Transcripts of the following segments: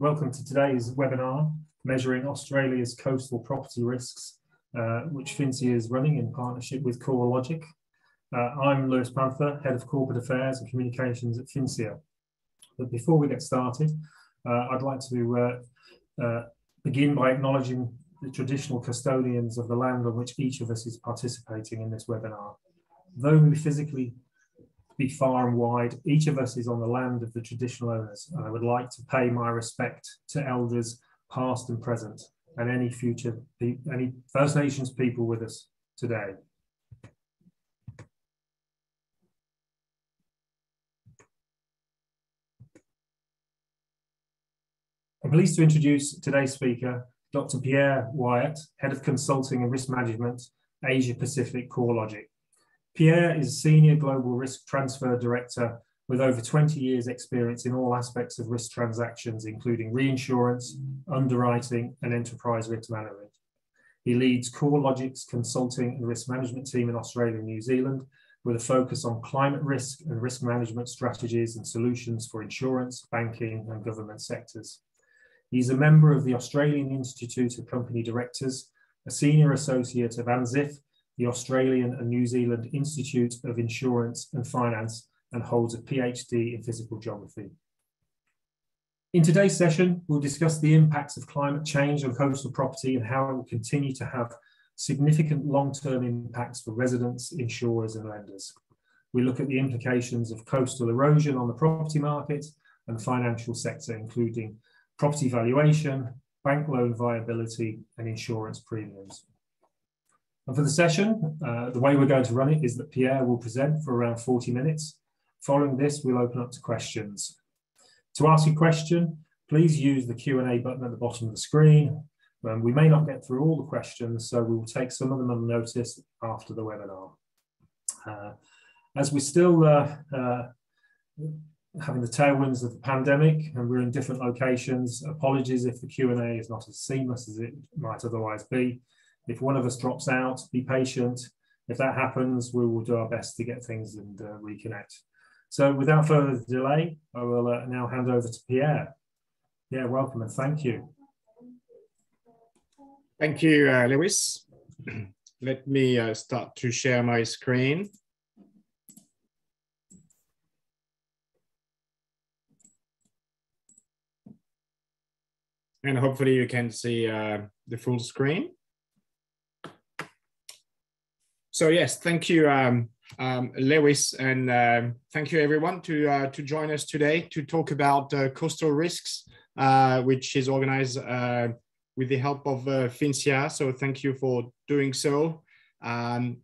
welcome to today's webinar, Measuring Australia's Coastal Property Risks, uh, which FINSIA is running in partnership with CoreLogic. Uh, I'm Lewis Panther, Head of Corporate Affairs and Communications at FINSIA. But before we get started, uh, I'd like to uh, uh, begin by acknowledging the traditional custodians of the land on which each of us is participating in this webinar. Though we physically be far and wide. Each of us is on the land of the traditional owners, and I would like to pay my respect to elders past and present, and any future, any First Nations people with us today. I'm pleased to introduce today's speaker, Dr. Pierre Wiart, Head of Consulting and Risk Management, Asia Pacific CoreLogic. Pierre is a senior global risk transfer director with over 20 years experience in all aspects of risk transactions, including reinsurance, underwriting, and enterprise risk management. He leads CoreLogic's consulting and risk management team in Australia and New Zealand with a focus on climate risk and risk management strategies and solutions for insurance, banking, and government sectors. He's a member of the Australian Institute of Company Directors, a senior associate of ANZIIF, the Australian and New Zealand Institute of Insurance and Finance and holds a PhD in physical geography. In today's session, we'll discuss the impacts of climate change on coastal property and how it will continue to have significant long-term impacts for residents, insurers and lenders. We look at the implications of coastal erosion on the property market and financial sector, including property valuation, bank loan viability and insurance premiums. And for the session, uh, the way we're going to run it is that Pierre will present for around 40 minutes. Following this, we'll open up to questions. To ask a question, please use the Q&A button at the bottom of the screen. Um, we may not get through all the questions, so we will take some of them on notice after the webinar. Uh, as we're still uh, uh having the tailwinds of the pandemic and we're in different locations, apologies if the Q&A is not as seamless as it might otherwise be. If one of us drops out, be patient. If that happens, we will do our best to get things and uh, reconnect. So without further delay, I will uh, now hand over to Pierre. Yeah, welcome and thank you. Thank you, uh, Lewis. Let me uh, start to share my screen. And hopefully you can see uh, the full screen. So yes, thank you, um, um, Lewis, and um, thank you everyone to uh, to join us today to talk about uh, coastal risks, uh, which is organized uh, with the help of uh, FINSIA. So thank you for doing so. Um,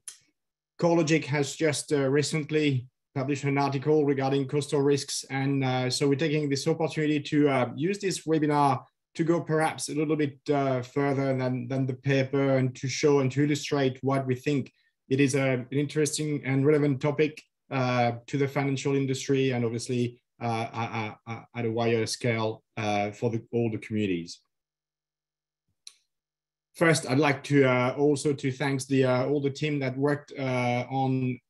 CoreLogic has just uh, recently published an article regarding coastal risks, and uh, so we're taking this opportunity to use this webinar to go perhaps a little bit further than, than the paper and to show and to illustrate what we think it is a, an interesting and relevant topic uh, to the financial industry and obviously uh, at a wider scale uh, for the, all the communities. First, I'd like to uh, also to thank the uh, all the team that worked uh, on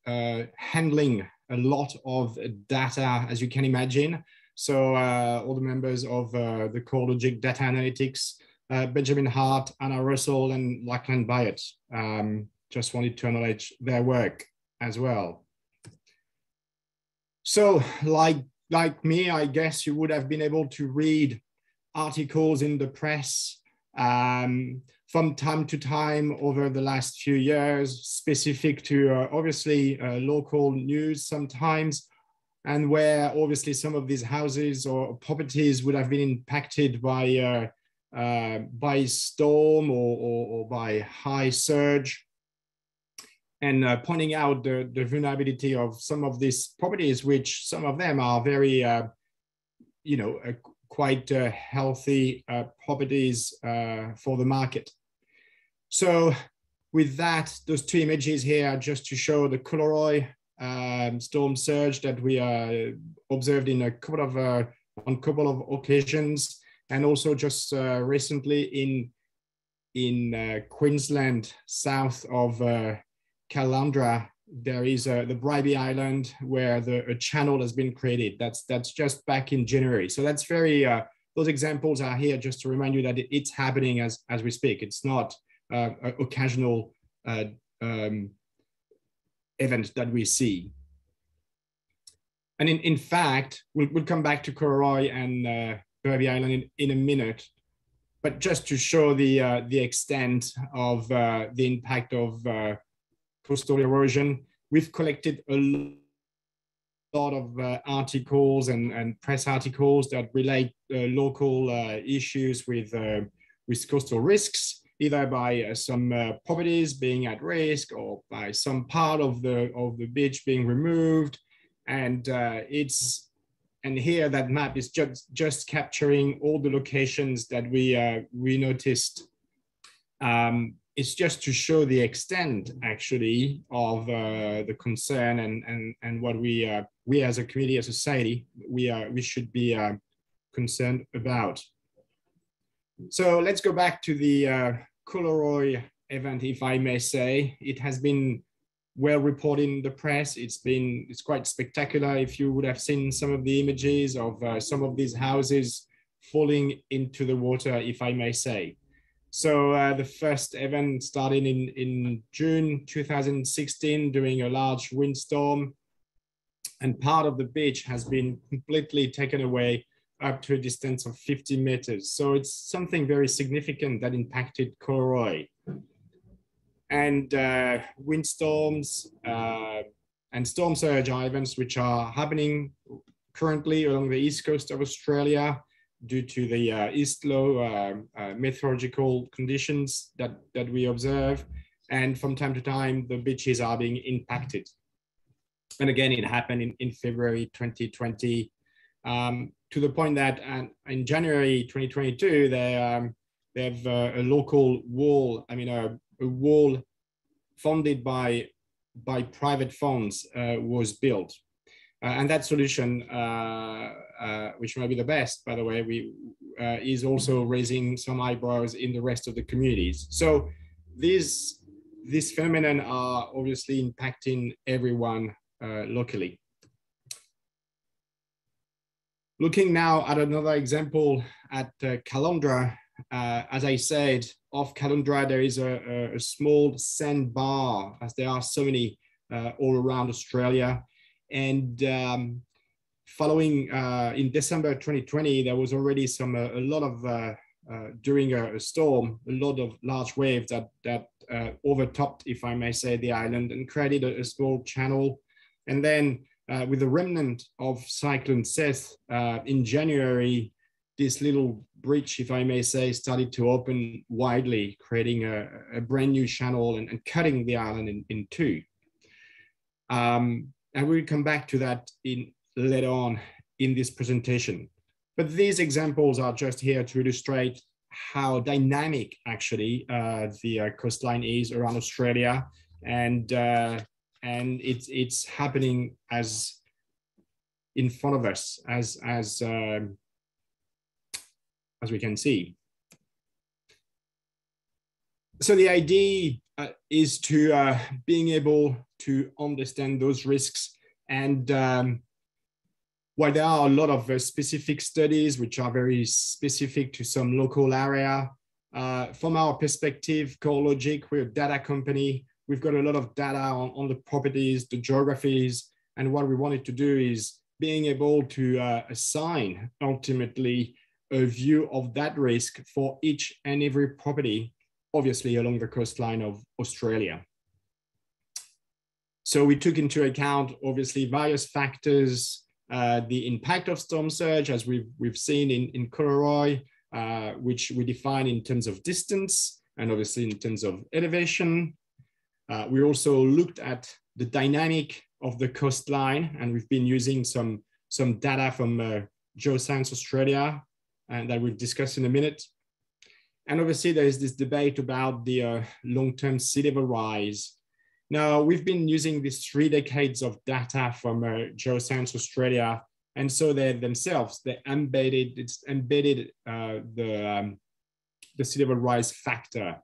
handling a lot of data, as you can imagine. So all the members of the CoreLogic Data Analytics, Benjamin Hart, Anna Russell, and Lachlan Byatt. Um, just wanted to acknowledge their work as well. So like, like me, I guess you would have been able to read articles in the press um, from time to time over the last few years, specific to uh, obviously uh, local news sometimes, and where obviously some of these houses or properties would have been impacted by uh, uh by storm or, or, or by high surge and uh, pointing out the, the vulnerability of some of these properties, which some of them are very, uh, you know, uh, quite uh, healthy uh, properties uh, for the market. So with that, those two images here just to show the Collaroy um, storm surge that we observed in a couple of on a couple of occasions, and also just recently in in Queensland, south of Caloundra, there is a, the Bribie Island where the a channel has been created. That's that's just back in January. So that's very uh, those examples are here just to remind you that it's happening as, as we speak. It's not uh, occasional uh, um, event that we see. And in, in fact, we'll, we'll come back to Collaroy and uh, Island in, in a minute, but just to show the, uh, the extent of uh, the impact of uh, coastal erosion, we've collected a lot of uh, articles and, and press articles that relate uh, local uh, issues with, uh, with coastal risks, either by uh, some uh, properties being at risk or by some part of the, of the beach being removed, and it's and here that map is just just capturing all the locations that we uh, we noticed. Um, it's just to show the extent actually of uh, the concern and and and what we uh, we as a community, as a society, we are we should be uh, concerned about. So let's go back to the uh, Collaroy event, if I may say. It has been well reported in the press. It's been it's quite spectacular. If you would have seen some of the images of uh, some of these houses falling into the water, if I may say. So uh, the first event started in, in June 2016 during a large windstorm and part of the beach has been completely taken away up to a distance of 50 meters. So it's something very significant that impacted Collaroy and uh, windstorms uh, and storm surge events, which are happening currently along the east coast of Australia due to the uh, east low uh, uh, meteorological conditions that, that we observe. And from time to time, the beaches are being impacted. And again, it happened in, in February 2020 um, to the point that uh, in January 2022, they, um, they have a local wall, I mean, a a wall funded by by private funds uh, was built. Uh, and that solution, uh, uh which might be the best, by the way, we, uh, is also raising some eyebrows in the rest of the communities. So these, these phenomenon are obviously impacting everyone uh, locally. Looking now at another example at Caloundra, as I said, off Caloundra, there is a, a, small sandbar, as there are so many uh, all around Australia. And um, following uh, in December 2020, there was already some uh, a lot of uh, uh, during a, a, storm, a lot of large waves that that uh, overtopped, if I may say, the island and created a, a small channel. And then with the remnant of Cyclone Seth in January, this little breach, if I may say, started to open widely, creating a, a brand new channel and, and, cutting the island in, in two. Um, and we'll come back to that in later on in this presentation. But these examples are just here to illustrate how dynamic actually uh, the uh, coastline is around Australia. And, uh, and it's, it's happening as in front of us as, as um, as we can see. So the idea uh, is to uh, being able to understand those risks and um, while there are a lot of uh, specific studies which are very specific to some local area, uh, from our perspective, CoreLogic, we're a data company. We've got a lot of data on, on the properties, the geographies, and what we wanted to do is being able to uh, assign ultimately a view of that risk for each and every property, obviously along the coastline of Australia. So we took into account obviously various factors, uh, the impact of storm surge as we've, we've seen in, in Collaroy, uh, which we define in terms of distance and obviously in terms of elevation. Uh, we also looked at the dynamic of the coastline and we've been using some, some data from uh, Geoscience Australia and that we'll discuss in a minute. And obviously there is this debate about the uh, long-term sea level rise. Now we've been using these three decades of data from uh, Geoscience Australia. And so they themselves, they embedded, it's embedded uh, the, um, the sea level rise factor.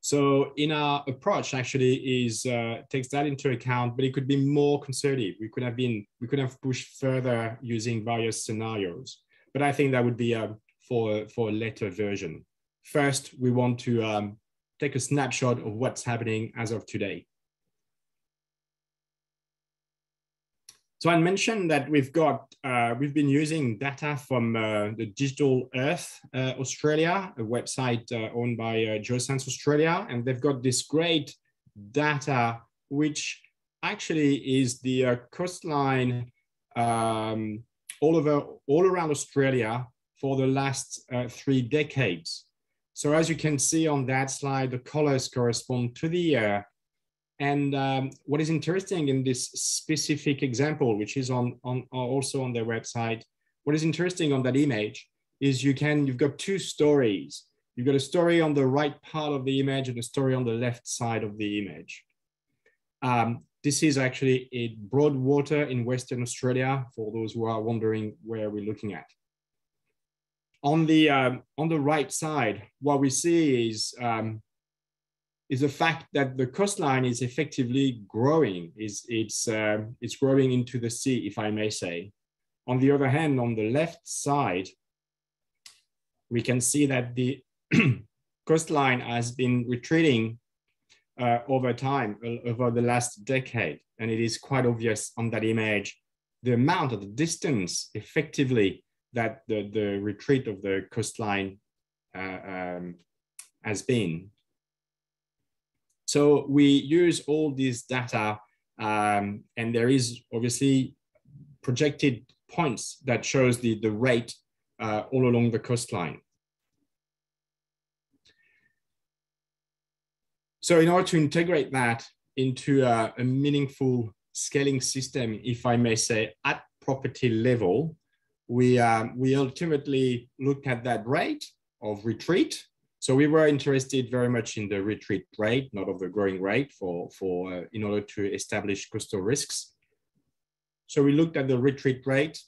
So in our approach actually is uh, takes that into account, but it could be more conservative. We could have been, we could have pushed further using various scenarios. but I think that would be uh, for, for a later version. First, we want to um, take a snapshot of what's happening as of today. So I mentioned that we've got, uh, we've been using data from uh, the Digital Earth uh, Australia, a website uh, owned by uh, Geoscience Australia, and they've got this great data, which actually is the uh, coastline um, all over, all around Australia for the last uh, three decades. So as you can see on that slide, the colors correspond to the year and um, what is interesting in this specific example, which is on, on also on their website, what is interesting on that image is you can, you've got two stories. You've got a story on the right part of the image and a story on the left side of the image. Um, this is actually a Broadwater in Western Australia, for those who are wondering where we're looking at. On the, um, on the right side, what we see is um, is the fact that the coastline is effectively growing, is it's, uh, it's growing into the sea, if I may say. On the other hand, on the left side, we can see that the coastline has been retreating uh, over time, uh, over the last decade. And it is quite obvious on that image, the amount of the distance effectively that the, the retreat of the coastline uh, um, has been. So we use all this data um, and there is obviously projected points that shows the, the rate uh, all along the coastline. So in order to integrate that into a, a meaningful scaling system, if I may say, at property level, we, um, we ultimately looked at that rate of retreat so we were interested very much in the retreat rate, not of the growing rate for, for uh, in order to establish coastal risks. So we looked at the retreat rate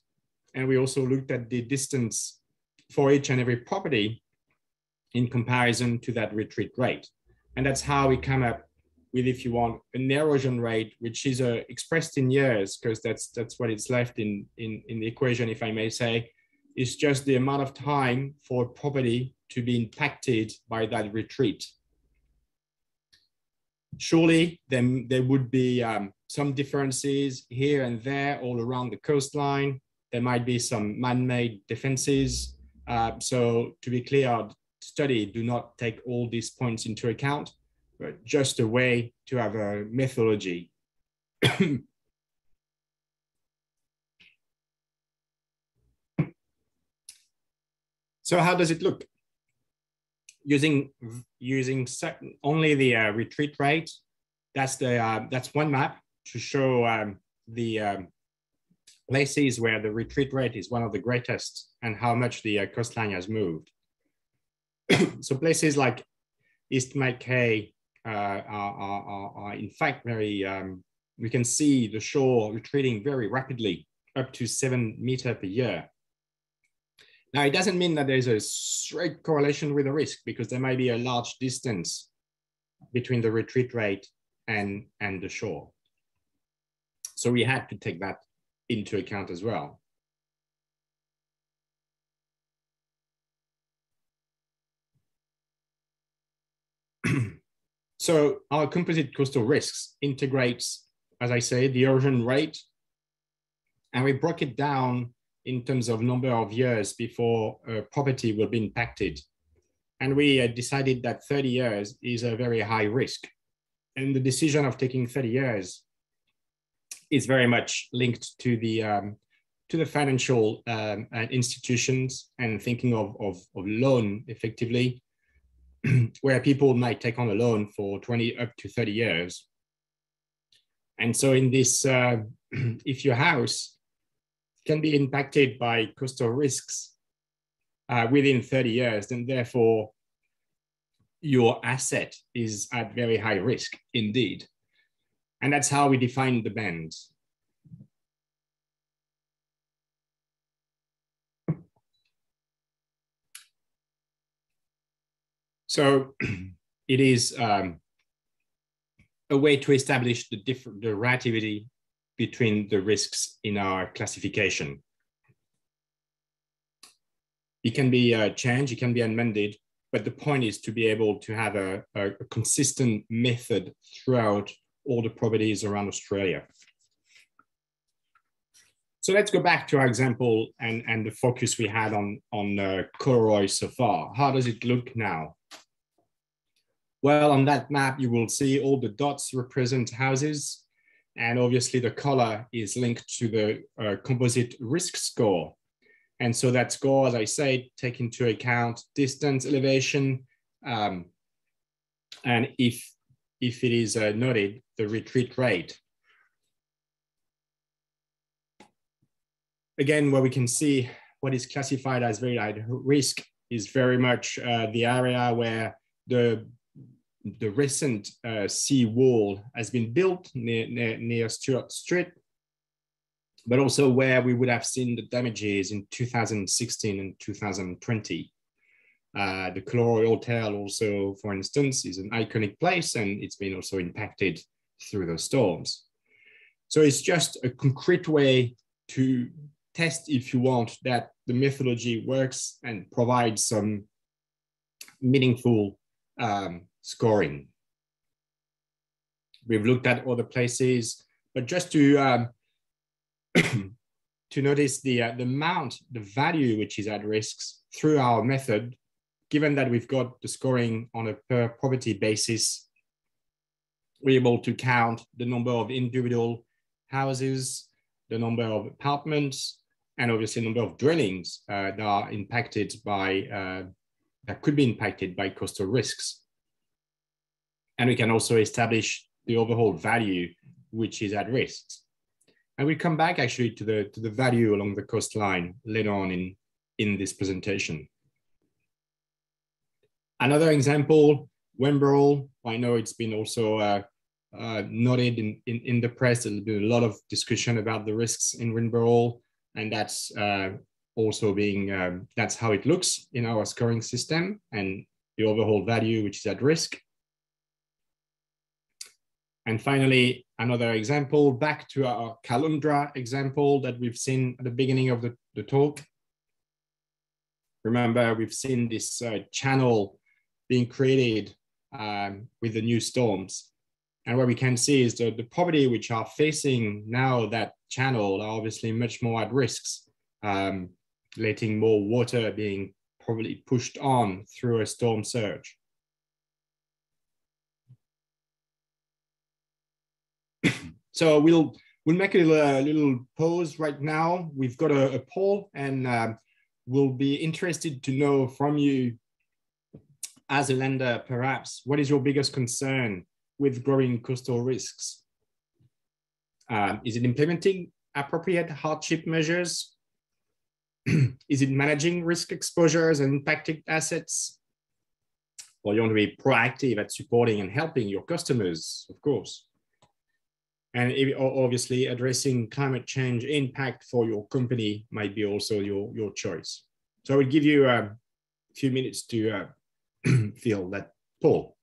and we also looked at the distance for each and every property in comparison to that retreat rate. And that's how we come up with, if you want, an erosion rate, which is uh, expressed in years, because that's that's what it's left in, in, in the equation, if I may say, is just the amount of time for property to be impacted by that retreat. Surely then there would be um, some differences here and there all around the coastline. There might be some man-made defenses. Uh, so to be clear, study do not take all these points into account, but just a way to have a methodology. so how does it look? using using only the uh, retreat rate. That's the uh, that's one map to show um, the um, places where the retreat rate is one of the greatest and how much the uh, coastline has moved. so places like East Mackay are, are, are, in fact very, um, we can see the shore retreating very rapidly up to seven meter per year. Now, it doesn't mean that there's a straight correlation with the risk because there may be a large distance between the retreat rate and, and the shore. So we had to take that into account as well. So our composite coastal risks integrates, as I say, the erosion rate, and we broke it down in terms of number of years before uh, property will be impacted. And we uh, decided that 30 years is a very high risk. And the decision of taking 30 years is very much linked to the, um, to the financial um, institutions and thinking of, of, of loan effectively, where people might take on a loan for 20 up to 30 years. And so in this, uh, if your house can be impacted by coastal risks uh, within 30 years, then therefore your asset is at very high risk indeed. And that's how we define the bands. So it is um, a way to establish the different the relativity between the risks in our classification. it can be uh, changed, it can be amended, but the point is to be able to have a, a, a consistent method throughout all the properties around Australia. So let's go back to our example and, and the focus we had on, on uh, so far. How does it look now? Well, on that map, you will see all the dots represent houses. And obviously the color is linked to the uh, composite risk score. And so that score, as I said, take into account distance, elevation, um, and if, if it is uh, noted, the retreat rate. Again, where we can see what is classified as very high risk is very much uh, the area where the the recent uh, sea wall has been built near, near, near Stuart Street, but also where we would have seen the damages in 2016 and 2020. Uh, the Collaroy Hotel also, for instance, is an iconic place and it's been also impacted through the storms. So it's just a concrete way to test, if you want, that the methodology works and provides some meaningful um, scoring. We've looked at other places, but just to um, to notice the uh, the amount, the value which is at risks through our method, given that we've got the scoring on a per property basis, we're able to count the number of individual houses, the number of apartments, and obviously the number of dwellings uh, that are impacted by uh, that could be impacted by coastal risks. And we can also establish the overall value which is at risk. And we come back actually to the, to the value along the coastline later on in, in this presentation. Another example, Wamberal. I know it's been also uh, uh, noted in, in, in, the press. There's been a lot of discussion about the risks in Wamberal, and that's uh, also being, um, that's how it looks in our scoring system and the overall value which is at risk. And finally, another example, back to our Caloundra example that we've seen at the beginning of the, the talk. Remember, we've seen this uh, channel being created um, with the new storms. And what we can see is that the property which are facing now that channel are obviously much more at risks, um, letting more water being probably pushed on through a storm surge. So we'll we'll make a little, a little pause right now. We've got a, a poll, and um, we'll be interested to know from you, as a lender, perhaps, what is your biggest concern with growing coastal risks? Um, is it implementing appropriate hardship measures? is it managing risk exposures and impacted assets? Well, you want to be proactive at supporting and helping your customers, of course and obviously addressing climate change impact for your company might be also your, your choice. So I will give you a few minutes to uh, fill that poll.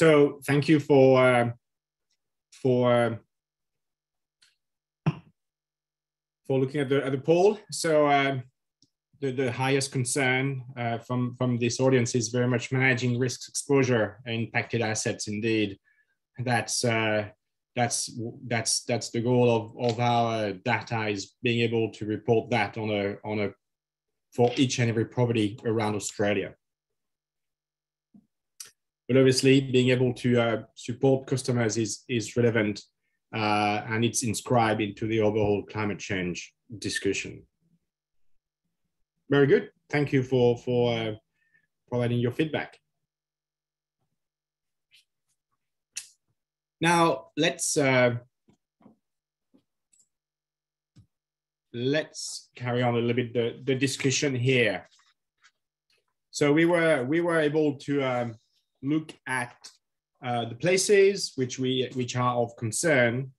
So thank you for uh, for for looking at the at the poll. So uh, the, the highest concern uh, from from this audience is very much managing risk exposure impacted assets. Indeed, that's uh, that's that's that's the goal of of our data is being able to report that on a on a for each and every property around Australia but obviously being able to uh, support customers is, is relevant uh, and it's inscribed into the overall climate change discussion. Very good. Thank you for, for uh, providing your feedback. Now let's uh, let's carry on a little bit the, the discussion here. So we were we were able to um, look at uh, the places which we which are of concern,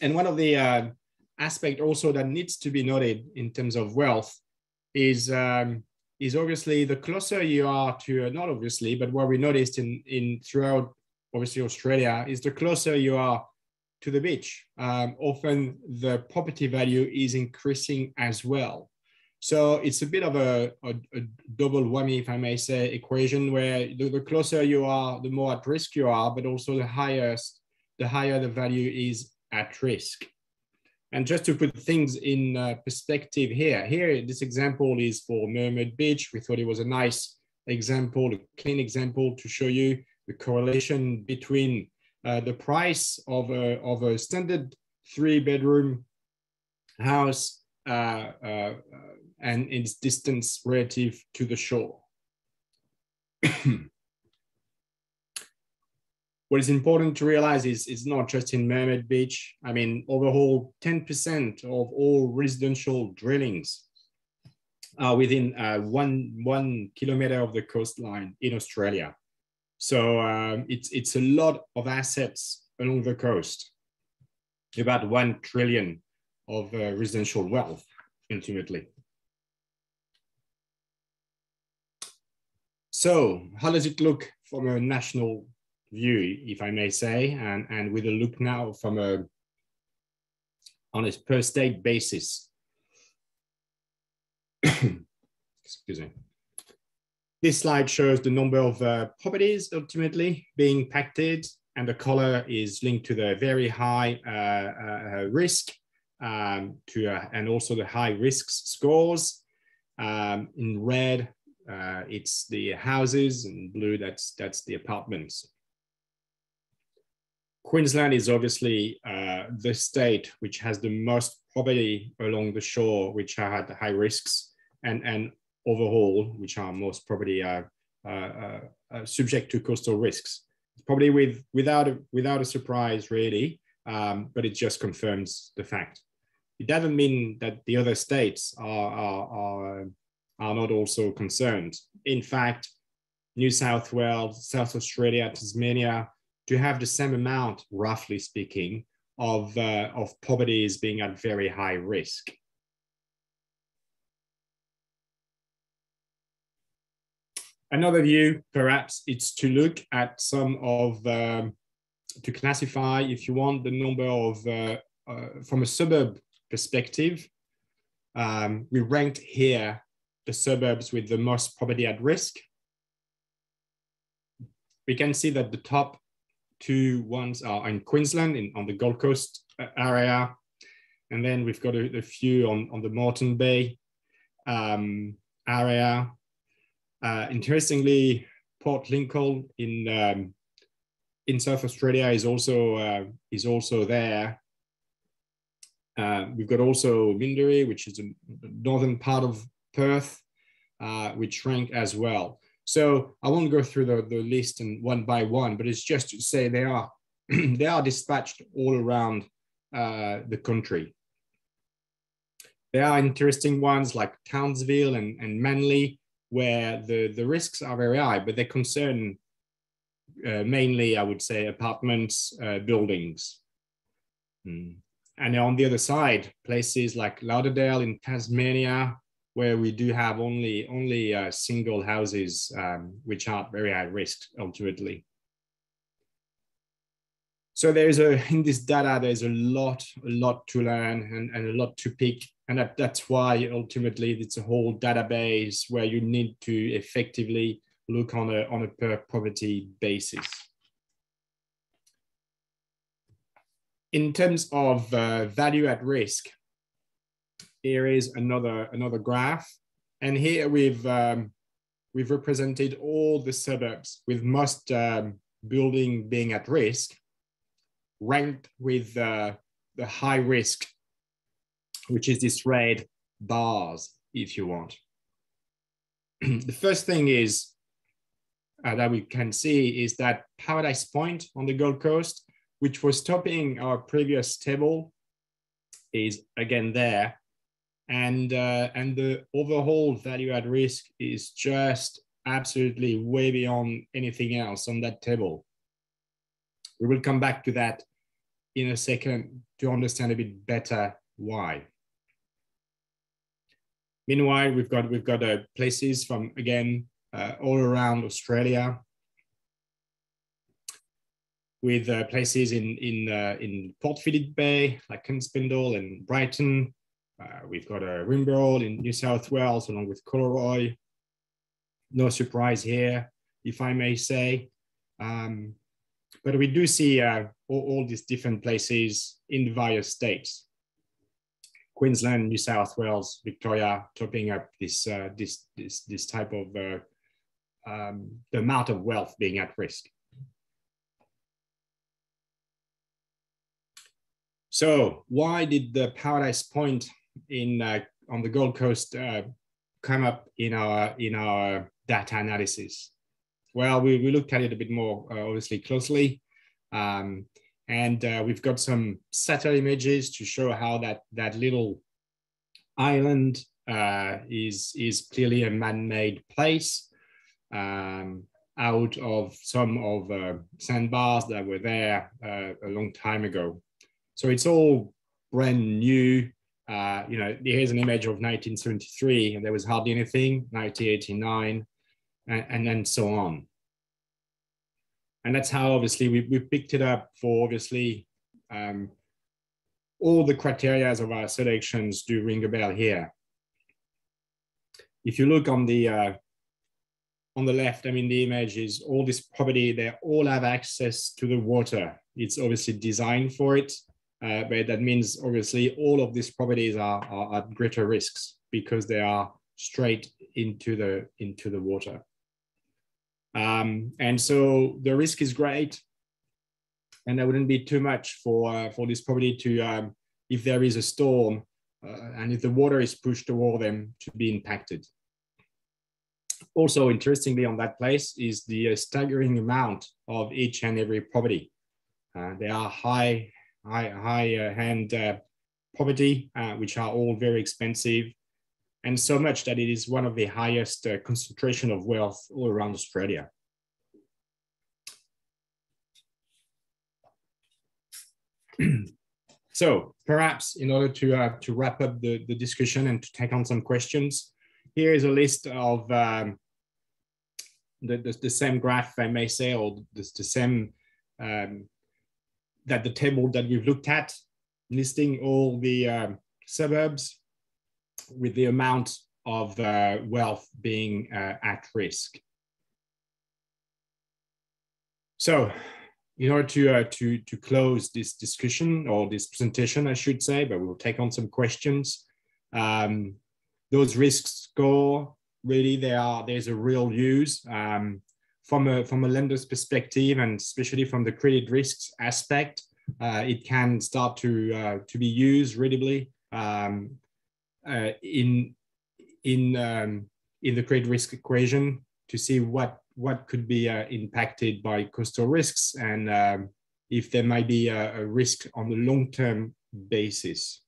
and one of the uh, aspect also that needs to be noted in terms of wealth is um, is obviously the closer you are to not obviously, but what we noticed in in throughout obviously Australia is the closer you are to the beach. Um, often the property value is increasing as well. So it's a bit of a, a, a double whammy, if I may say, equation where the, the, closer you are, the more at risk you are, but also the highest, the higher the value is at risk. And just to put things in uh, perspective here, here this example is for Mermaid Beach. We thought it was a nice example, a clean example to show you the correlation between uh, the price of a, of a standard three bedroom house and its distance relative to the shore. what is important to realize is it's not just in Mermaid Beach. I mean, overall, 10% of all residential drillings are within uh, one, one kilometer of the coastline in Australia. So um, it's, it's a lot of assets along the coast, about 1 trillion of uh, residential wealth, ultimately. So how does it look from a national view, if I may say, and, and with a look now from a on a per state basis? Excuse me. This slide shows the number of uh, properties ultimately being impacted, and the color is linked to the very high uh, uh, risk um, to, uh, and also the high risk scores. Um, in red, uh, it's the houses, and blue, that's, that's the apartments. Queensland is obviously uh, the state which has the most property along the shore, which at high risks, and, and overall, which are most uh, uh, subject to coastal risks. Probably with without a, without a surprise, really, um, but it just confirms the fact. It doesn't mean that the other states are, are, are, are not also concerned. In fact, New South Wales, South Australia, Tasmania, do have the same amount, roughly speaking, of, uh, of properties being at very high risk. Another view, perhaps, it's to look at some of, um, to classify, if you want, the number of, uh, uh, from a suburb perspective. Um, we ranked here the suburbs with the most property at risk. We can see that the top two ones are in Queensland, in, on the Gold Coast uh, area. And then we've got a, a few on, on the Moreton Bay um, area uh, interestingly, Port Lincoln in um, in South Australia is also uh, is also there. Uh, we've got also Mindarie, which is the northern part of Perth, uh, which rank as well. So I won't go through the, the list and one by one, but it's just to say they are they are dispatched all around uh, the country. There are interesting ones like Townsville and, and Manly, where the, the risks are very high, but they concern uh, mainly, I would say, apartments, uh, buildings. Mm. And on the other side, places like Lauderdale in Tasmania, where we do have only only uh, single houses, um, which are very high risk ultimately. So there's a in this data, there's a lot, a lot to learn and, and a lot to pick and that, that's why ultimately it's a whole database where you need to effectively look on a, on a per property basis. In terms of uh, value at risk, here is another, another graph. And here we've, um, we've represented all the suburbs with most um, building being at risk, ranked with uh, the high risk which is this red bars, if you want. the first thing is uh, that we can see is that Paradise Point on the Gold Coast, which was topping our previous table, is again there. And, uh, and the overall value at risk is just absolutely way beyond anything else on that table. We will come back to that in a second to understand a bit better why. Meanwhile, we've got we've got uh, places from again uh, all around Australia, with uh, places in in uh, in Port Phillip Bay like Kunspindle and Brighton. Uh, we've got a uh, Rimbrol in New South Wales along with Collaroy. No surprise here, if I may say. Um, but we do see uh, all, all, these different places in the various states. Queensland, New South Wales, Victoria, topping up this uh, this this this type of um, the amount of wealth being at risk. So why did the Paradise Point in uh, on the Gold Coast uh, come up in our in our data analysis? Well, we, we looked at it a bit more uh, obviously closely. Um, and uh, we've got some satellite images to show how that, that little island uh, is, is clearly a man-made place um, out of some of uh, sandbars that were there a long time ago. So it's all brand new. Uh, you know, here's an image of 1973 and there was hardly anything, 1989, and, and then so on and that's how obviously we, we picked it up for obviously um, all the criteria of our selections do ring a bell here. If you look on the uh, on the left, I mean, the image is all this property, they all have access to the water. It's obviously designed for it, uh, but that means obviously all of these properties are, are at greater risks because they are straight into the into the water. Um, and so the risk is great. And there wouldn't be too much for, uh, for this property to, um, if there is a storm uh, and if the water is pushed toward them to be impacted. Also, interestingly, on that place is the uh, staggering amount of each and every property. Uh, they are high, high, high uh, hand uh, property, which are all very expensive and so much that it is one of the highest uh, concentration of wealth all around Australia. so perhaps in order to, uh, to wrap up the, the discussion and to take on some questions, here is a list of um, the, the, the, same graph, I may say, or the, the same, um, that the table that we've looked at, listing all the um, suburbs with the amount of uh, wealth being uh, at risk. So in order to, uh, to, to close this discussion or this presentation, I should say, but we'll take on some questions. Um, those risk score, really, they are, there's a real use um, from, a, from a lender's perspective and especially from the credit risks aspect, uh, it can start to, uh, to be used readily um, uh, in in um, in the credit risk equation to see what what could be uh, impacted by coastal risks and um, if there might be a, a risk on the long-term basis.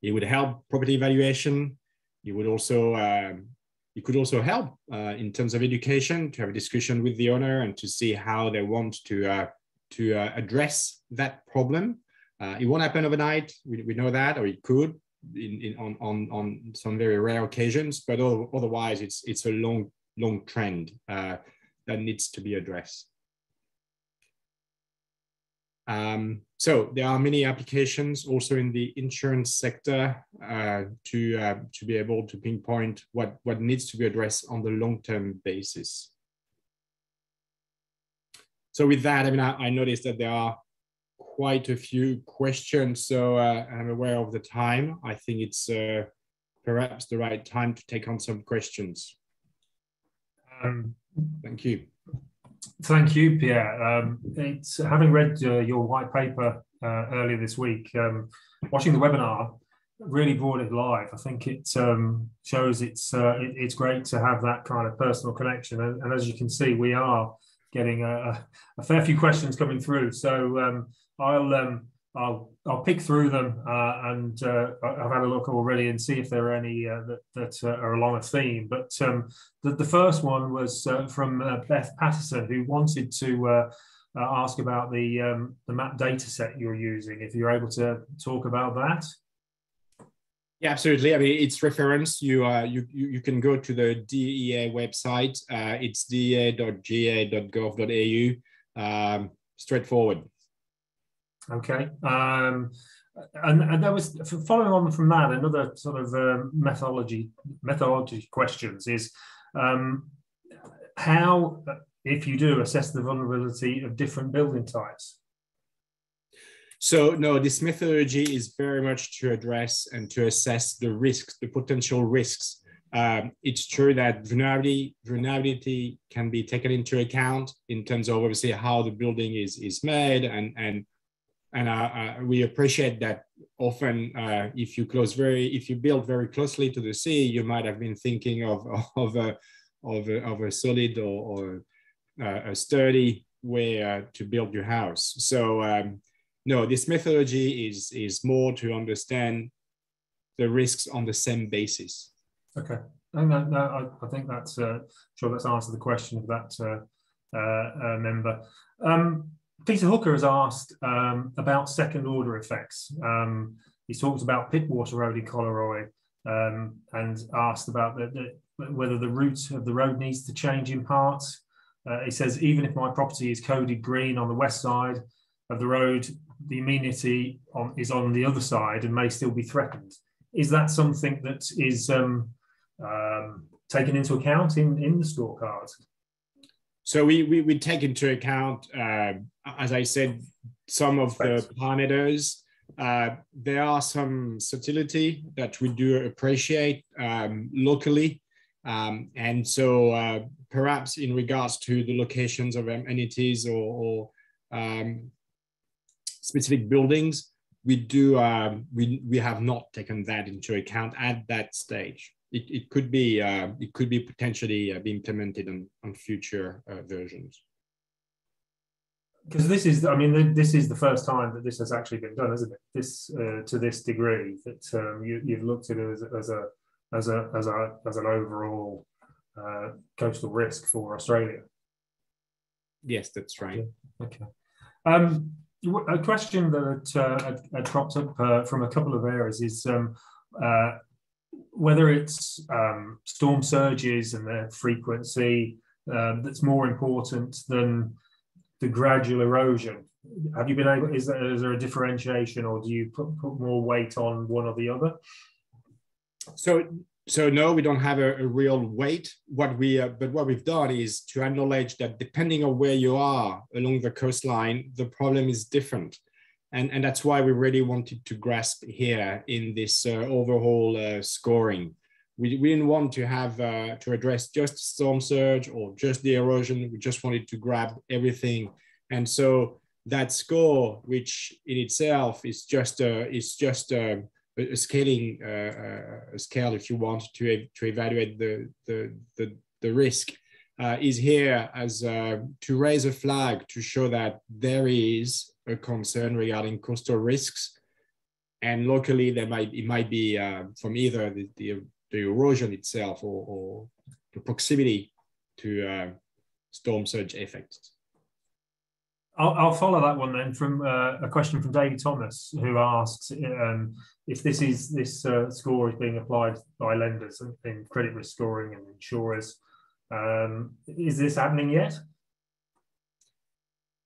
It would help property valuation. It would also um, it could also help uh, in terms of education to have a discussion with the owner and to see how they want to uh, to uh, address that problem. Uh, it won't happen overnight. We, we know that, or it could, in, in, on, on, on some very rare occasions, but otherwise it's, it's a long, long trend uh, that needs to be addressed. Um, so there are many applications also in the insurance sector uh, to, uh, to be able to pinpoint what, what needs to be addressed on the long-term basis. So with that, I mean, I, I noticed that there are quite a few questions, so uh, I'm aware of the time. I think it's uh, perhaps the right time to take on some questions. Um, Thank you. Thank you, Pierre. Um, it's having read uh, your white paper uh, earlier this week, um, watching the webinar, really brought it live. I think it um, shows it's uh, it, it's great to have that kind of personal connection. And, and as you can see, we are getting a, a, fair few questions coming through. So um, I'll um, I'll I'll pick through them uh, and uh, I've had a look already and see if there are any uh, that, that uh, are along a theme. But um, the, the first one was uh, from uh, Beth Patterson, who wanted to ask about the um, the map data set you're using. If you're able to talk about that. Yeah, absolutely. I mean, it's reference. You you, you can go to the DEA website. It's dea.ga.gov.au. Um, straightforward. Okay. Um, and, and that was following on from that. Another sort of uh, methodology methodology questions is um, how, if you do, assess the vulnerability of different building types. So no, this methodology is very much to address and to assess the risks, the potential risks. Um, it's true that vulnerability, vulnerability can be taken into account in terms of obviously how the building is, is made and, and, and uh, uh, we appreciate that often uh, if you close very, if you build very closely to the sea, you might have been thinking of, of, a, of, a, of a solid or, or uh, a sturdy way uh, to build your house. So um, no, this methodology is, is more to understand the risks on the same basis. Okay. I think, that, I, I think that's uh, sure that's answered the question of that member. Um, Peter Hooker has asked um, about second order effects. Um, he's talked about Pittwater road in Collaroy um, and asked about the, the, whether the route of the road needs to change in parts. Uh, he says, even if my property is coded green on the west side of the road, the amenity on, is on the other side and may still be threatened. Is that something that is um, um, taken into account in, in the scorecards? So we, we, we take into account, uh, as I said, some of the parameters. Uh, there are some subtlety that we do appreciate um, locally. Um, and so uh, perhaps in regards to the locations of amenities or, or um, specific buildings, we do um, we we have not taken that into account at that stage. It, it could be uh, it could be potentially uh, be implemented on on future uh, versions. Because this is, I mean, this is the first time that this has actually been done, isn't it? This uh, to this degree that um, you, you've looked at it as, as a as a as a as an overall uh, coastal risk for Australia. Yes, that's right. Okay. Um, a question that uh, had, had, cropped up uh, from a couple of areas is um, uh, whether it's um, storm surges and their frequency um, that's more important than the gradual erosion. Have you been able? Is there, is there a differentiation, or do you put, put more weight on one or the other? So so no, we don't have a, a real weight. What we, uh, but what we've done is to acknowledge that depending on where you are along the coastline, the problem is different, and and that's why we really wanted to grasp here in this uh, uh, scoring. We, we didn't want to have uh, to address just storm surge or just the erosion. We just wanted to grab everything, and so that score, which in itself is just a, is just a a scaling uh, uh, a scale, if you want, to, to evaluate the, the, the, the risk, uh, is here as to raise a flag to show that there is a concern regarding coastal risks. And locally, there might it might be from either the, the, the, erosion itself or, or the proximity to storm surge effects. I'll, I'll, follow that one then from uh, a question from David Thomas, who asks um, if this is this uh, score is being applied by lenders in credit risk scoring and insurers. Um, is this happening yet?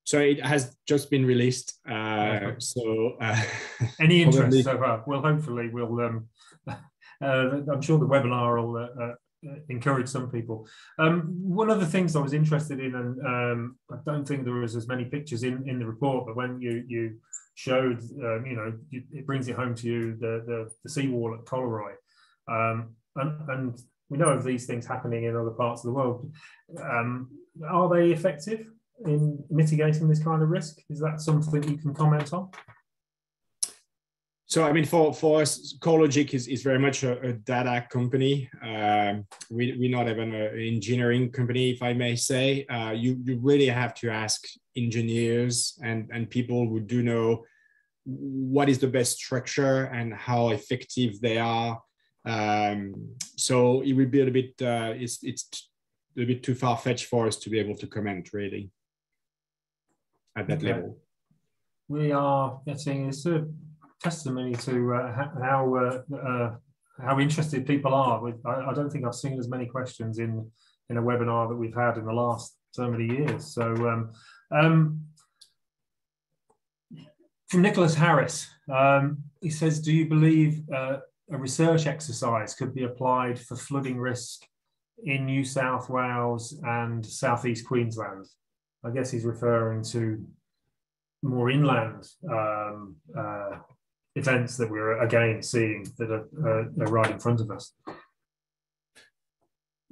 So it has just been released. Uh, so uh, any interest so far? Well, hopefully we'll. Um, uh, I'm sure the webinar will uh, encourage some people. Um, one of the things I was interested in, and um, I don't think there was as many pictures in, in the report, but when you you showed, um, you know, it brings it home to you the the, the seawall at Collaroy, um, and, and we know of these things happening in other parts of the world. Um, are they effective in mitigating this kind of risk? Is that something you can comment on? So I mean, for for us, CoreLogic is, is very much a, a data company. Um, we we're not even an engineering company, if I may say. Uh, you you really have to ask engineers and and people who do know what is the best structure and how effective they are. Um, so it would be a bit uh, it's it's a bit too far fetched for us to be able to comment really at that okay. level. We are getting it's a testimony to uh, how uh, uh, how interested people are. With I, I, don't think I've seen as many questions in in a webinar that we've had in the last so many years. So um, um, from Nicholas Harris, um, he says, "Do you believe uh, a research exercise could be applied for flooding risk in New South Wales and Southeast Queensland?" I guess he's referring to more inland um, uh, events that we're again seeing that are, uh, are right in front of us.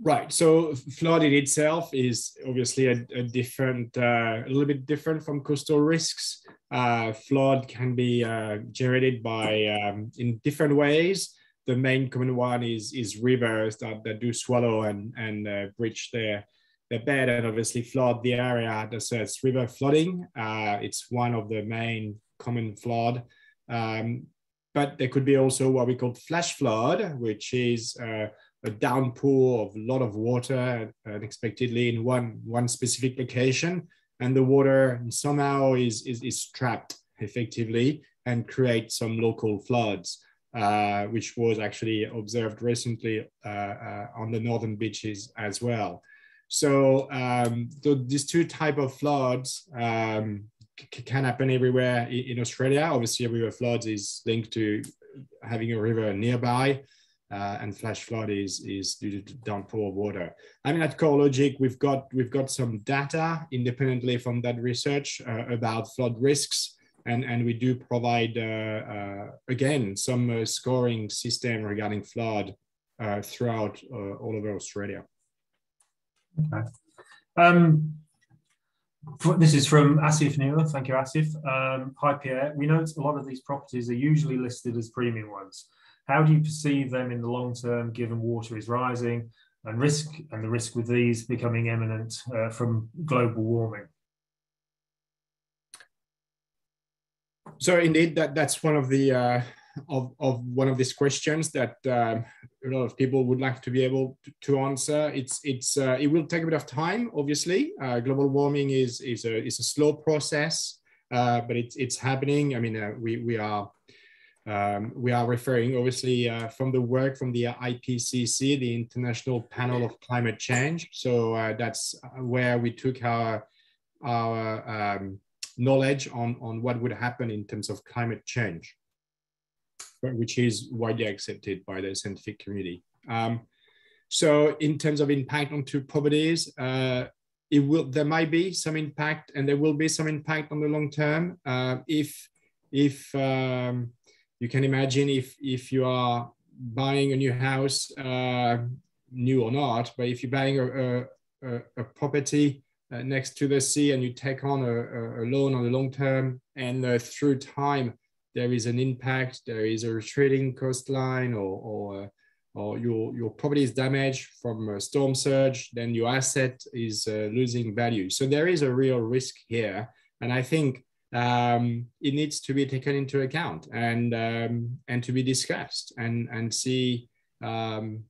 Right. So flooding itself is obviously a, a different, uh, a little bit different from coastal risks. Uh, flood can be uh, generated by um, in different ways. The main common one is is rivers that, that do swallow and and uh, breach their their bed and obviously flood the area. So it's river flooding. Uh, it's one of the main common flood. Um, but there could be also what we call flash flood, which is uh, a downpour of a lot of water unexpectedly in one, one specific location. And the water somehow is, is, is trapped effectively and create some local floods, uh, which was actually observed recently uh, uh, on the northern beaches as well. So, um, these two type of floods um, can happen everywhere in Australia. Obviously, river floods is linked to having a river nearby, uh, and flash flood is is due to downpour of water. I mean, at CoreLogic, we've got we've got some data independently from that research uh, about flood risks, and and we do provide uh, uh again some uh, scoring system regarding flood uh, throughout all over Australia. Okay. Um, this is from Asif Neela. Thank you, Asif. Um, hi, Pierre. We note a lot of these properties are usually listed as premium ones. How do you perceive them in the long term, given water is rising and risk and the risk with these becoming imminent uh, from global warming? So indeed, that that's one of the uh, of, of one of these questions that um, a lot of people would like to be able to, to answer. It's it's uh, it will take a bit of time. Obviously, uh, global warming is is a is a slow process, uh, but it's it's happening. I mean, uh, we we are. Um, we are referring obviously uh, from the work from the IPCC, the International Panel of Climate Change. So uh, that's where we took our our um, knowledge on, on what would happen in terms of climate change which is widely accepted by the scientific community. Um, so in terms of impact on two properties, uh, it will there might be some impact and there will be some impact on the long term. Uh, if if um, you can imagine if if you are buying a new house, uh, new or not, but if you're buying a, a, a property uh, next to the sea and you take on a, a loan on the long term and uh, through time there is an impact, there is a retreating coastline or, or, or your, your property is damaged from a storm surge, then your asset is uh, losing value. So there is a real risk here. And I think um, it needs to be taken into account and, um, and to be discussed and, and see um,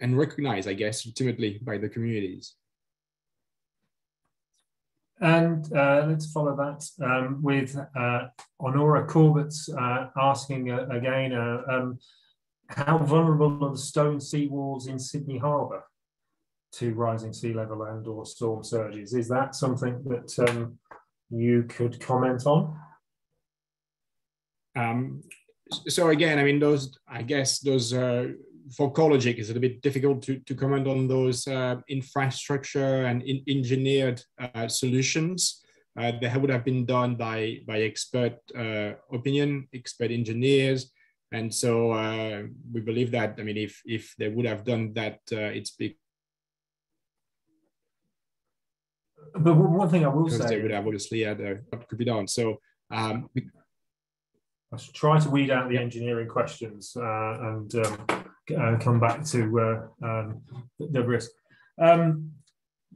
and recognized, I guess, ultimately by the communities. And uh, let's follow that um, with uh, Honora Corbett's uh, asking uh, again, uh, um, how vulnerable are the stone seawalls in Sydney Harbour to rising sea level and or storm surges? Is that something that um, you could comment on? Um, so again, I mean, those, I guess those for CoreLogic, it's a little bit difficult to, to comment on those uh, infrastructure and in engineered uh, solutions. Uh, that would have been done by, by expert uh, opinion, expert engineers. And so uh, we believe that, I mean, if, if they would have done that, uh, it's big. But one thing I will say. They would have obviously had what could be done. So um, I should try to weed out the engineering questions uh, and um, uh, come back to uh, um, the risk. Um,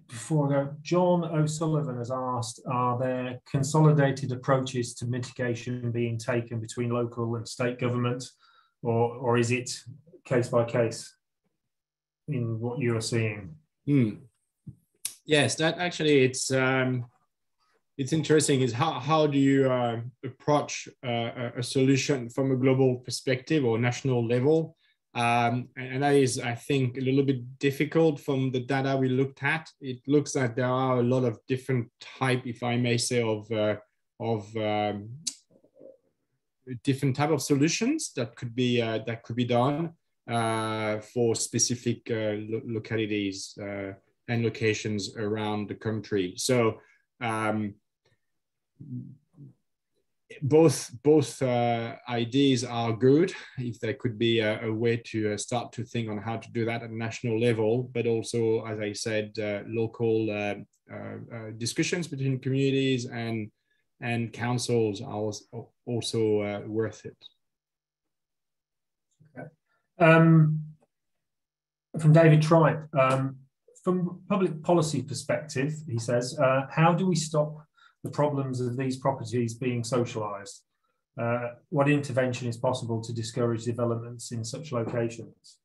before I go, John O'Sullivan has asked, are there consolidated approaches to mitigation being taken between local and state government, or, or is it case by case in what you are seeing? Hmm. Yes, that actually it's um, it's interesting. Is how how do you uh, approach uh, a solution from a global perspective or national level? Um, and that is, I think, a little bit difficult from the data we looked at. It looks like there are a lot of different type, if I may say, of uh, of um, different type of solutions that could be uh, that could be done uh, for specific uh, lo localities and locations around the country. So. Um, both both uh, ideas are good if there could be a, a way to uh, start to think on how to do that at national level but also as i said uh, local uh, uh, uh, discussions between communities and and councils are also worth it. Um, from david tribe um, from public policy perspective he says how do we stop the problems of these properties being socialised? Uh, what intervention is possible to discourage developments in such locations?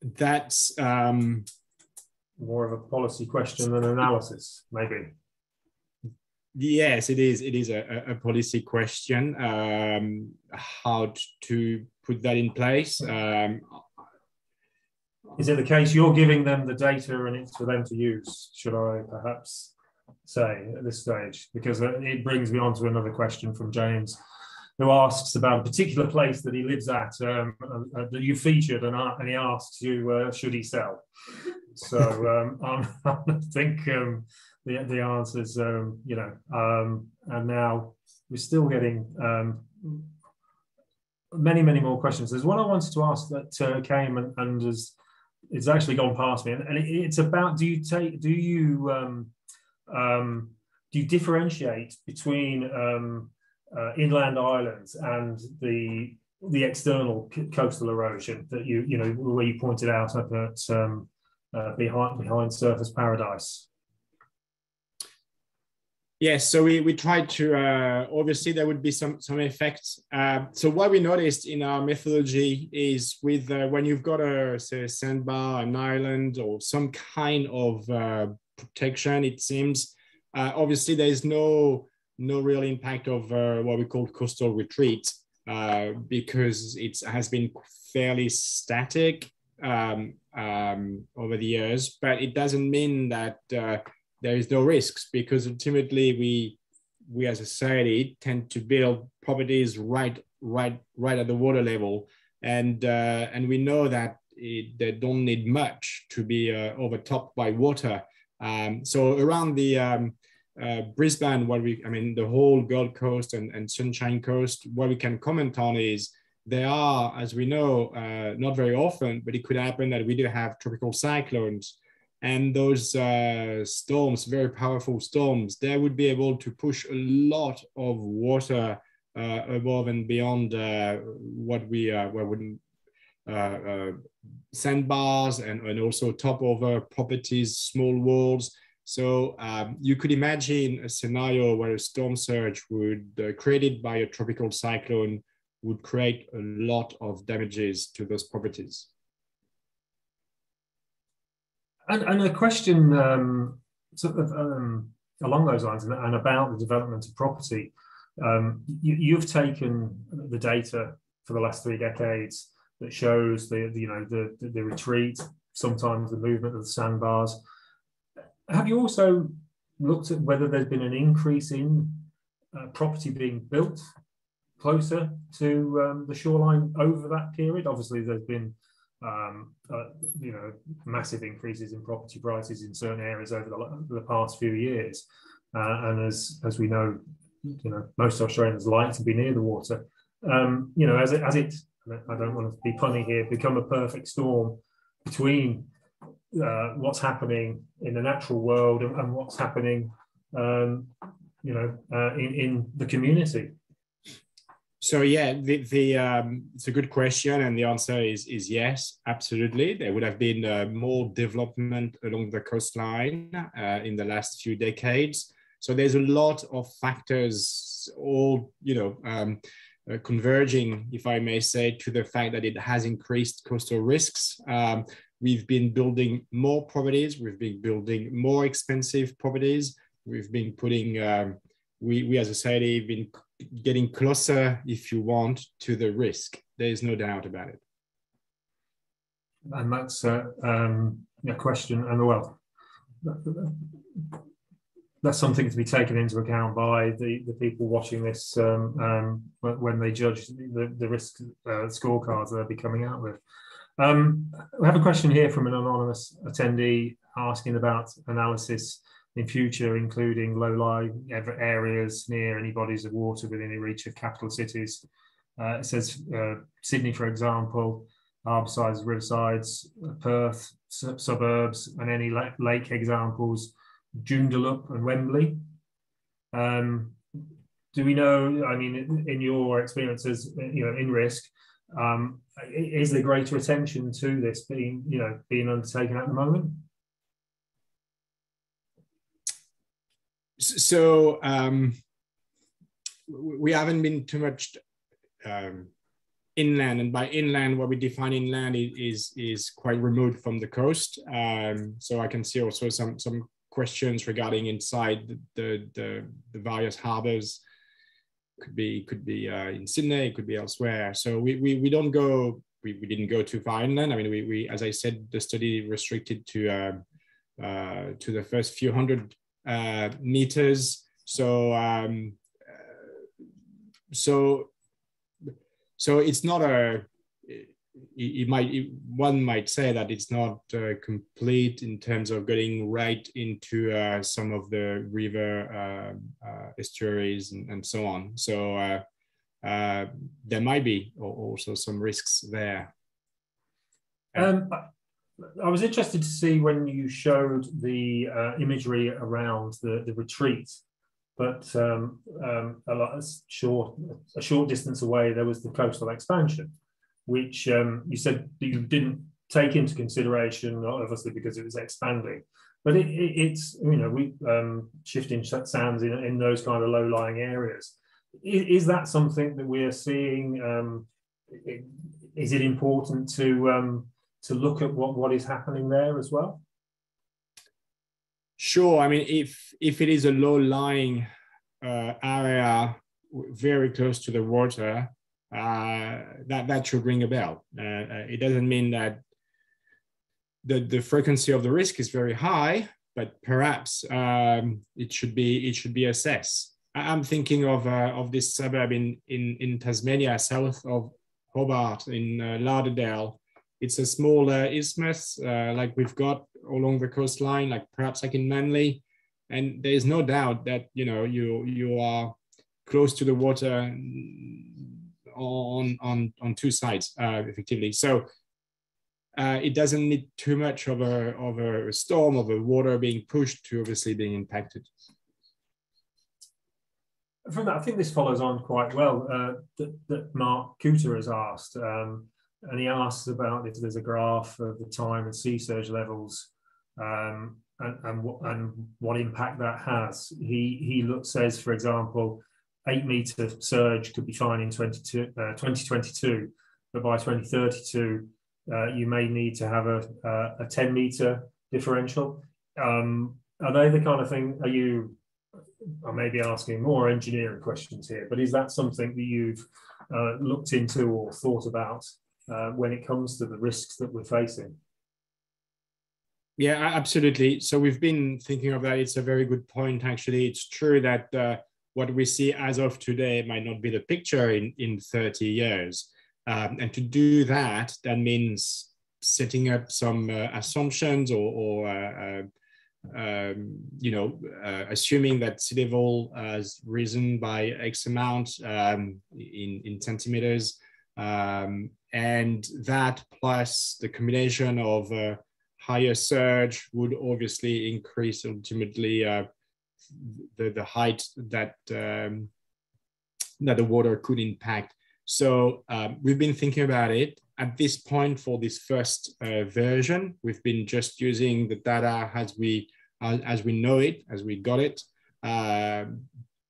That's um, more of a policy question than analysis, maybe. Yes, it is. It is a, a policy question. Um, how to put that in place. Um, is it the case you're giving them the data and it's for them to use? Should I perhaps say at this stage? Because it brings me on to another question from James, who asks about a particular place that he lives at um, uh, uh that you featured, and, uh, and he asks you, uh, should he sell? So um, I think um, the, the answer is, um, you know, um, and now we're still getting um, many, many more questions. There's one I wanted to ask that uh, came and, and has it's actually gone past me, and, and it, it's about do you take do you um, um, do you differentiate between um, uh, inland islands and the the external coastal erosion that you you know where you pointed out up at um, uh, behind behind Surfers Paradise Yes, so we, we tried to, uh, obviously there would be some, some effects. Uh, so what we noticed in our methodology is with, uh, when you've got a, say, a sandbar, an island or some kind of uh, protection, it seems, uh, obviously there is no, no real impact of uh, what we call coastal retreat because it has been fairly static um, um, over the years, but it doesn't mean that there is no risks because ultimately we we as a society tend to build properties right right right at the water level. And uh, and we know that it, they don't need much to be uh, overtopped by water. Um, so around the um, uh, Brisbane what we I mean the whole Gold Coast and, and Sunshine Coast what we can comment on is there are as we know uh, not very often but it could happen that we do have tropical cyclones and those uh, storms, very powerful storms, they would be able to push a lot of water uh, above and beyond uh, what we uh, what would uh, uh, sandbars and, and also top over properties, small walls. So um, you could imagine a scenario where a storm surge would created by a tropical cyclone would create a lot of damages to those properties. And, and a question um, sort of um, along those lines and, and, about the development of property. Um, you, have taken the data for the last three decades that shows the, the you know the, the, the retreat, sometimes the movement of the sandbars. Have you also looked at whether there's been an increase in uh, property being built closer to um, the shoreline over that period? Obviously, there's been um, uh, you know, massive increases in property prices in certain areas over the, the past few years. Uh, and as as we know, you know, most Australians like to be near the water. Um, you know, as it, as it, I don't want to be punny here, become a perfect storm between uh, what's happening in the natural world and, and what's happening um, you know, uh, in, in the community? So yeah, the, the um, it's a good question, and the answer is is yes, absolutely. There would have been uh, more development along the coastline uh, in the last few decades. So there's a lot of factors, all you know, um, uh, converging, if I may say, to the fact that it has increased coastal risks. Um, we've been building more properties. We've been building more expensive properties. We've been putting um, we, we as a society have been getting closer, if you want, to the risk. There is no doubt about it. And that's uh, um, a question, and well, that's something to be taken into account by the, the people watching this um, um, when they judge the, the risk uh, scorecards they'll be coming out with. Um, we have a question here from an anonymous attendee asking about analysis in future, including low-lying areas near any bodies of water within the reach of capital cities. Uh, it says uh, Sydney, for example, Harboursides, Riversides, Perth, su suburbs, and any lake examples, Joondalup and Wembley. Um, do we know, I mean, in, in, your experiences, you know, in risk, um, is there greater attention to this being, you know, being undertaken at the moment? So um, we haven't been too much um, inland, and by inland, what we define inland is is quite remote from the coast. Um, so I can see also some some questions regarding inside the the, the, various harbors. Could be could be uh, in Sydney, it could be elsewhere. So we, we, we don't go we, we didn't go too far inland. I mean, we, we as I said, the study restricted to uh, uh, to the first few hundred uh, meters. So um, so so it's not a it, might one might say that it's not uh, complete in terms of getting right into uh, some of the river uh, uh estuaries and, and, so on so uh, uh, there might be also some risks there um, I was interested to see when you showed the uh, imagery around the, the retreat, but um, um, a, lot, a, short, a short distance away, there was the coastal expansion, which um, you said you didn't take into consideration, obviously because it was expanding. But it, it, it's, you know, we um, shifting sands in, in those kind of low lying areas. Is, is, that something that we are seeing? Um, is it important to um, to look at what, what is happening there as well? Sure. I mean, if if it is a low lying uh, area very close to the water, uh, that that should ring a bell. Uh, uh, it doesn't mean that the the frequency of the risk is very high, but perhaps um, it should be it should be assessed. I'm thinking of uh, of this suburb in in in Tasmania, south of Hobart in uh, Lauderdale, it's a smaller isthmus uh, like we've got along the coastline, like perhaps like in Manly. And there is no doubt that you know you you are close to the water on on on two sides uh, effectively. So uh, it doesn't need too much of a of a storm of a water being pushed to obviously being impacted. From that, I think this follows on quite well uh, that, that Mark Cooter has asked. Um, and he asks about if there's a graph of the time and sea surge levels um, and, and, what, and what impact that has. He, he look, says, for example, eight meter surge could be fine in 22, uh, 2022, but by 2032, uh, you may need to have a, a, a 10 meter differential. Um, are they the kind of thing, are you, I may be asking more engineering questions here, but is that something that you've uh, looked into or thought about uh, when it comes to the risks that we're facing. Yeah, absolutely. So we've been thinking of that. It's a very good point, actually. It's true that uh, what we see as of today might not be the picture in, in 30 years. Um, and to do that, that means setting up some uh, assumptions or, or uh, uh um, you know, uh, assuming that sea level has risen by X amount um, in, in centimeters, um, and that plus the combination of a higher surge would obviously increase ultimately uh, the, the height that um, that the water could impact. So um, we've been thinking about it. At this point, for this first uh, version, we've been just using the data as we as, as we know it, as we got it.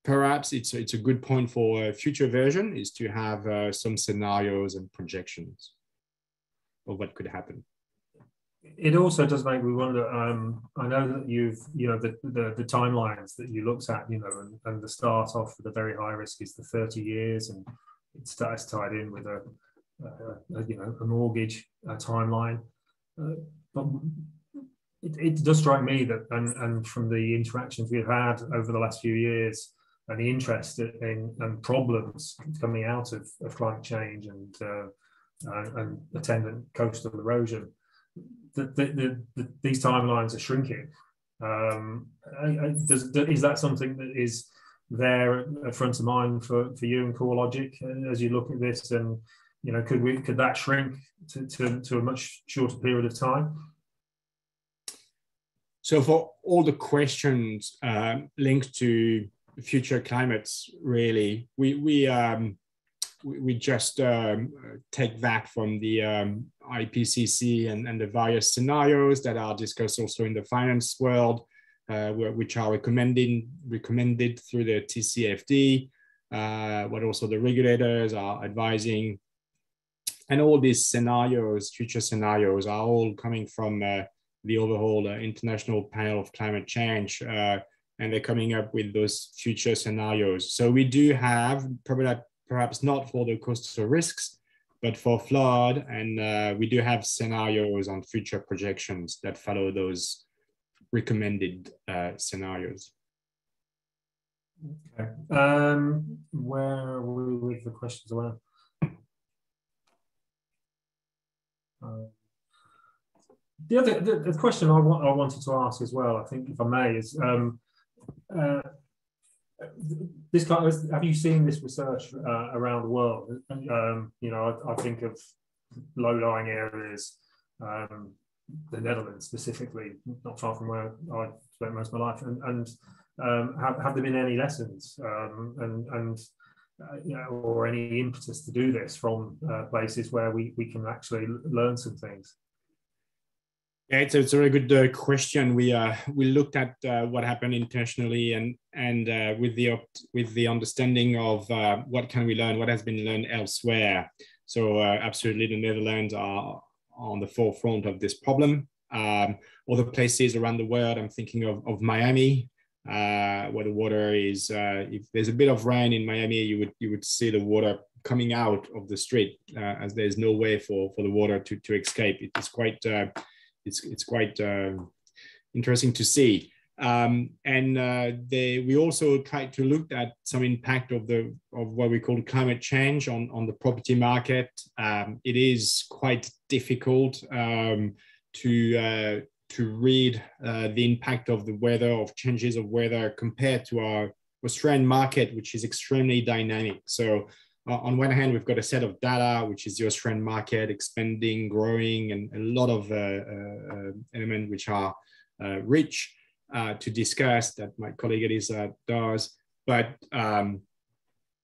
Uh, perhaps it's it's a good point for a future version is to have uh, some scenarios and projections of what could happen it also does make me wonder. Um, I know that you've, you know, the, the, the timelines that you looked at, you know, and, and the start off for the very high risk is the 30 years, and it's, it's tied in with a, a, a you know, a mortgage a timeline. Uh, but it, it does strike me that, and, and from the interactions we've had over the last few years, and the interest in and problems coming out of, of climate change and, uh, and, and attendant coastal erosion the, the, the, these timelines are shrinking. Um, does, is that something that is there at front of mind for, for you and CoreLogic as you look at this? And you know, could we could that shrink to, to, to a much shorter period of time? So for all the questions um, linked to future climates, really, we we um, we just um, take that from the um, IPCC and, and the various scenarios that are discussed also in the finance world, uh, which are recommended, recommended through the TCFD, uh, but also the regulators are advising. And all these scenarios, future scenarios, are all coming from uh, the overall uh, International Panel of Climate Change, uh, and they're coming up with those future scenarios. So we do have probably perhaps not for the coastal risks, but for flood, and uh, we do have scenarios on future projections that follow those recommended uh, scenarios. Okay. Um, where are we with the questions around? Uh, the other the, the question I, wa I wanted to ask as well, I think, if I may, is um, uh, this kind of, have you seen this research uh, around the world? Um, you know, I, I, think of low-lying areas, um, the Netherlands specifically, not far from where I spent most of my life, and, and um, have, have there been any lessons um, and, and uh, you know, or any impetus to do this from uh, places where we, we can actually learn some things? Yeah, it's a, it's a very good uh, question. We uh, we looked at uh, what happened internationally and and uh, with the with the understanding of uh, what can we learn, what has been learned elsewhere. So uh, absolutely, the Netherlands are on the forefront of this problem. Um, other places around the world, I'm thinking of, of Miami, where the water is. if there's a bit of rain in Miami, you would you would see the water coming out of the street, as there's no way for for the water to to escape. It is quite it's it's quite uh, interesting to see. Um, and uh, they, we also tried to look at some impact of the of what we call climate change on, on the property market. Um, it is quite difficult um, to uh, to read uh, the impact of the weather of changes of weather compared to our Australian market, which is extremely dynamic. So uh, on one hand, we've got a set of data, which is the Australian market expanding, growing, and a lot of uh, uh, uh elements which are uh, rich uh, to discuss that my colleague Elisa does. But um,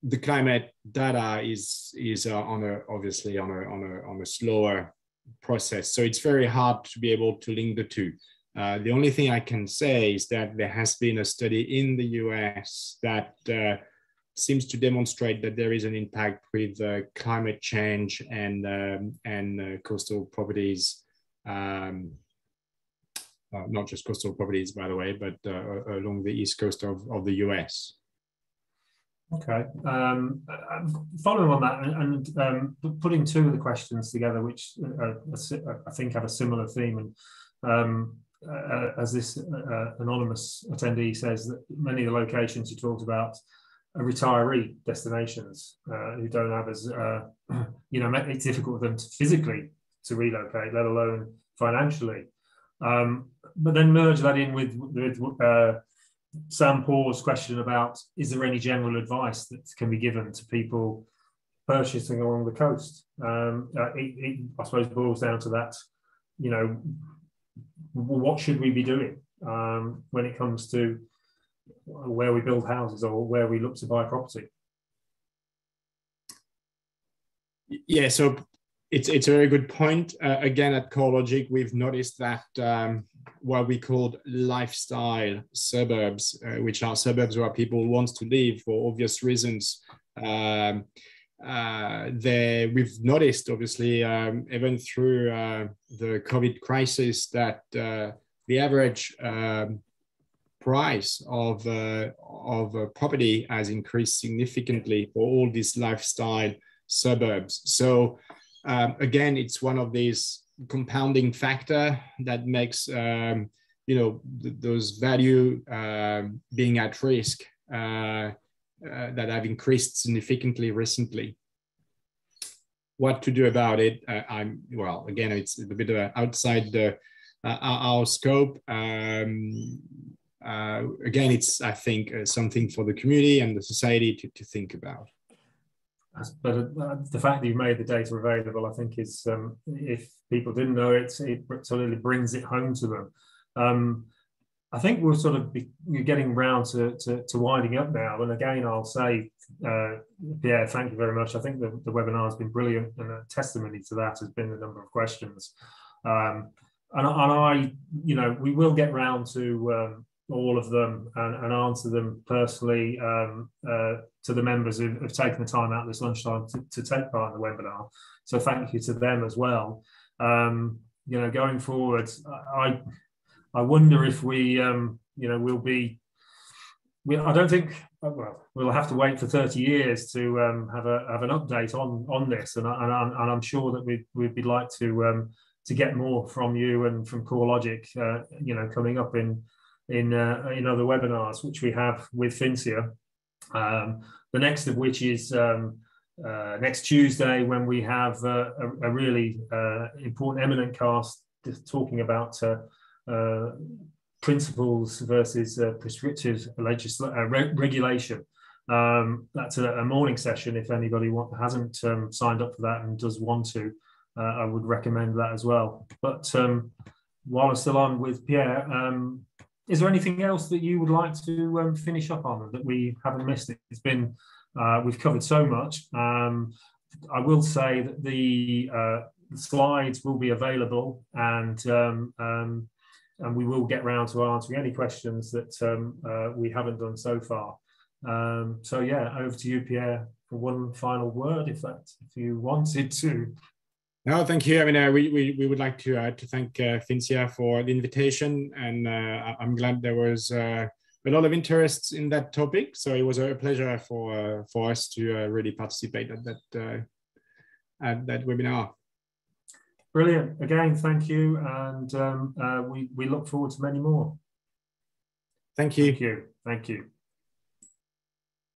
the climate data is is on a obviously on a on a on a slower process, so it's very hard to be able to link the two. the only thing I can say is that there has been a study in the US that seems to demonstrate that there is an impact with uh, climate change and um, and uh, coastal properties. Um, uh, not just coastal properties, by the way, but uh, along the east coast of, of the US. Okay. Um, following on that, and, and um, putting two of the questions together, which uh, I think have a similar theme, and um, uh, as this anonymous attendee says, that many of the locations you talked about retiree destinations uh, who don't have as uh, you know it's difficult for them to physically to relocate, let alone financially. Um, but then merge that in with, with uh, Sam Paul's question about is there any general advice that can be given to people purchasing along the coast? Um, uh, it, it, I suppose boils down to that. You know, what should we be doing um, when it comes to where we build houses or where we look to buy property. Yeah, so it's it's a very good point. Uh, again, at CoreLogic, we've noticed that um, what we call lifestyle suburbs, uh, which are suburbs where people want to live for obvious reasons. Um, uh, they, we've noticed, obviously, um, even through uh, the COVID crisis, that uh, the average um, price of, uh, of property has increased significantly for all these lifestyle suburbs. So um, again, it's one of these compounding factor that makes um, you know th those value uh, being at risk uh, uh, that have increased significantly recently. What to do about it? Uh, I'm well. Again, it's a bit of outside the, uh, our scope. Um, uh, again, it's I think something for the community and the society to, to think about but uh, the fact that you've made the data available, I think, is um, if people didn't know it, it of brings it home to them. Um, I think we're sort of be, getting round to, to, to, winding up now. And again, I'll say, uh, Pierre, thank you very much. I think the, the webinar has been brilliant, and a testimony to that has been the number of questions. Um, and, and, I, you know, we will get round to um, all of them and, and answer them personally um, uh, to the members who have taken the time out this lunchtime to, to, take part in the webinar. So thank you to them as well. Um, you know, going forward, I I wonder if we, um, you know, we'll be. We, I don't think. Well, we'll have to wait for 30 years to um, have a have an update on on this, and, I, and, I'm, and I'm sure that we'd we'd be like to um, to get more from you and from CoreLogic, uh, you know, coming up in in uh, in other webinars, which we have with FINSIA. Um, the next of which is um, uh, next Tuesday when we have uh, a, a, really uh, important eminent cast talking about uh, uh, principles versus prescriptive legisl- re- regulation. Um, that's a, a, morning session. If anybody want, hasn't um, signed up for that and does want to, I would recommend that as well. But um, while I'm still on with Pierre, um, is there anything else that you would like to um, finish up on that we haven't missed? It's been uh, we've covered so much. Um, I will say that the, uh, slides will be available, and um, um and we will get round to answering any questions that um, uh, we haven't done so far. Um, so yeah, over to you, Pierre, for one final word, if that if you wanted to. No, thank you. I mean, uh, we, we, we would like to uh, to thank uh, FINSIA for the invitation, and uh, I'm glad there was uh, a lot of interest in that topic. So it was a pleasure for uh, for us to really participate at that at that webinar. Brilliant. Again, thank you, and um, we we look forward to many more. Thank you. Thank you. Thank you.